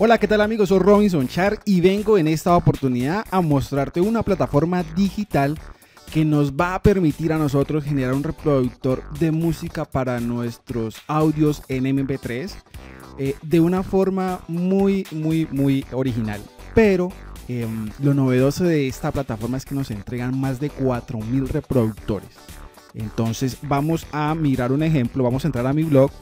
Hola, ¿qué tal amigos? Soy Robinson Char y vengo en esta oportunidad a mostrarte una plataforma digital que nos va a permitir a nosotros generar un reproductor de música para nuestros audios en MP3 eh, de una forma muy, muy, muy original. Pero em, lo novedoso de esta plataforma es que nos entregan más de 4.000 reproductores. Entonces vamos a mirar un ejemplo, vamos a entrar a mi blog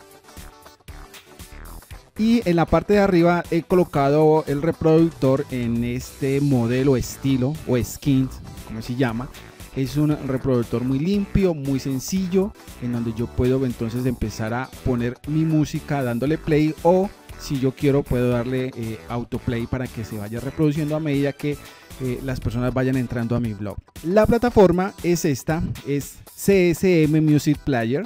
y en la parte de arriba he colocado el reproductor en este modelo estilo o skin, como se llama. Es un reproductor muy limpio, muy sencillo, en donde yo puedo entonces empezar a poner mi música dándole play o si yo quiero puedo darle eh, autoplay para que se vaya reproduciendo a medida que eh, las personas vayan entrando a mi blog. La plataforma es esta, es CSM Music Player.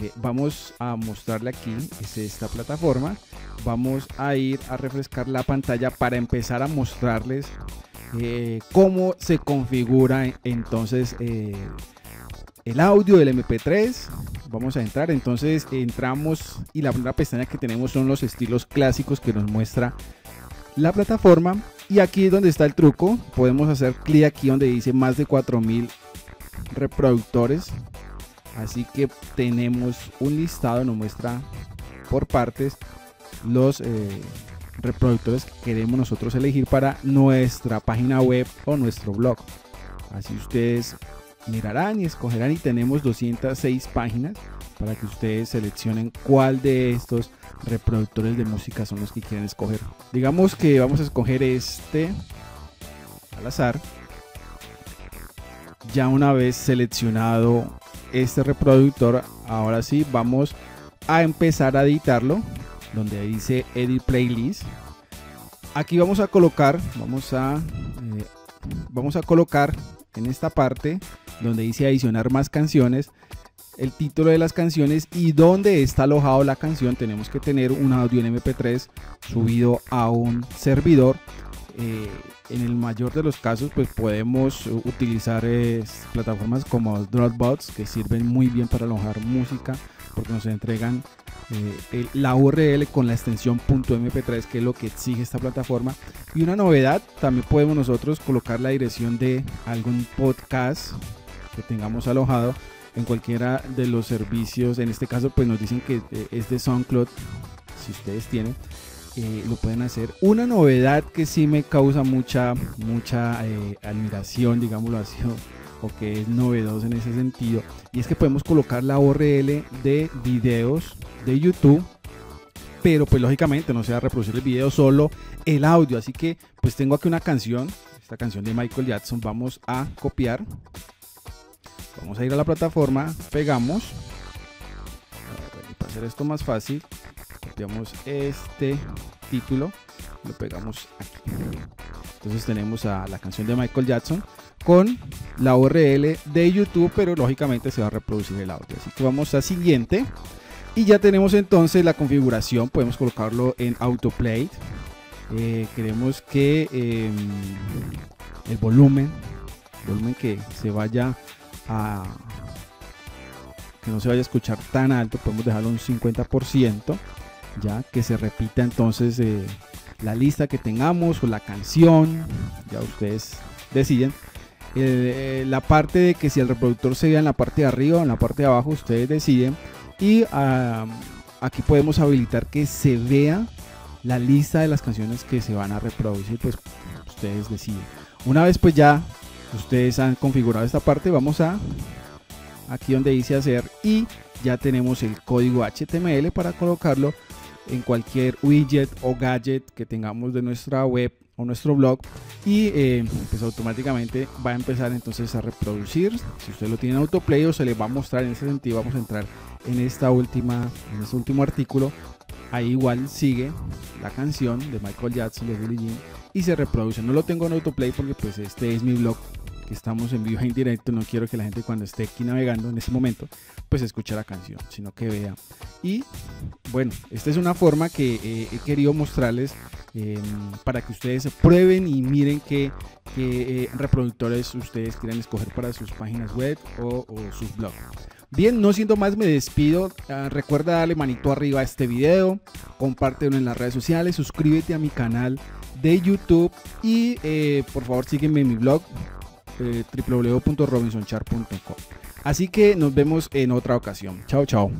Eh, vamos a mostrarle aquí, es esta plataforma vamos a ir a refrescar la pantalla para empezar a mostrarles eh, cómo se configura entonces eh, el audio del MP3. Vamos a entrar, entonces entramos y la primera pestaña que tenemos son los estilos clásicos que nos muestra la plataforma. Y aquí es donde está el truco. Podemos hacer clic aquí donde dice más de 4000 reproductores. Así que tenemos un listado, nos muestra por partes los eh, reproductores que queremos nosotros elegir para nuestra página web o nuestro blog. Así ustedes mirarán y escogerán y tenemos 206 páginas para que ustedes seleccionen cuál de estos reproductores de música son los que quieren escoger. Digamos que vamos a escoger este al azar. Ya una vez seleccionado este reproductor, ahora sí vamos a empezar a editarlo donde dice Edit Playlist. Aquí vamos a colocar, vamos a, eh, vamos a colocar en esta parte donde dice adicionar más canciones, el título de las canciones y donde está alojado la canción. Tenemos que tener un audio en MP3 subido a un servidor. Eh, en el mayor de los casos, pues podemos utilizar plataformas como Dropbox que sirven muy bien para alojar música porque nos entregan eh, la URL con la extensión .mp3 que es lo que exige esta plataforma. Y una novedad también podemos nosotros colocar la dirección de algún podcast que tengamos alojado en cualquiera de los servicios. En este caso pues nos dicen que eh, es de SoundCloud si ustedes tienen eh, lo pueden hacer. Una novedad que sí me causa mucha mucha admiración digámoslo así o que es novedoso en ese sentido y es que podemos colocar la URL de videos de YouTube pero pues lógicamente no se va a reproducir el video solo el audio. Así que pues tengo aquí una canción esta canción de Michael Jackson vamos a copiar. Vamos a ir a la plataforma pegamos. Para hacer esto más fácil copiamos este título lo pegamos aquí entonces tenemos a la canción de Michael Jackson con la URL de YouTube, pero lógicamente se va a reproducir el audio. Así que vamos a siguiente. Y ya tenemos entonces la configuración, podemos colocarlo en autoplay. Eh, queremos que em, el volumen, volumen que se vaya a que no se vaya a escuchar tan alto, podemos dejarlo un 50%, ya que se repita entonces eh, la lista que tengamos o la canción, ya ustedes deciden. Eh, la parte de que si el reproductor se vea en la parte de arriba o en la parte de abajo, ustedes deciden. Y aquí podemos habilitar que se vea la lista de las canciones que se van a reproducir, pues ustedes deciden. Una vez pues ya ustedes han configurado esta parte, vamos a aquí donde dice hacer y ya tenemos el código HTML para colocarlo en cualquier widget o gadget que tengamos de nuestra web o nuestro blog y eh, pues automáticamente va a empezar entonces a reproducir. Si usted lo tiene en autoplay o se le va a mostrar en ese sentido vamos a entrar en esta última en este último artículo. Ahí igual sigue la canción de Michael Jackson de Billie Jean y se reproduce. No lo tengo en autoplay porque pues este es mi blog que estamos en vivo en directo, no quiero que la gente cuando esté aquí navegando en ese momento, pues escuche la canción, sino que vea. Y bueno, esta es una forma que eh, he querido mostrarles em, para que ustedes prueben y miren qué, eh, reproductores ustedes quieren escoger para sus páginas web o, sus blogs. Bien, no siendo más, me despido. Ah, recuerda darle manito arriba a este video, compártelo en las redes sociales, suscríbete a mi canal de YouTube y eh, por favor sígueme en mi blog eh. Así que nos vemos en otra ocasión. Chao, chao.